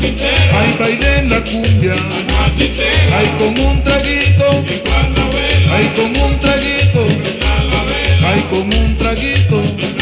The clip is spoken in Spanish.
Ay bailé la cumbia, ay con un traguito, ay con un traguito, ay con un traguito.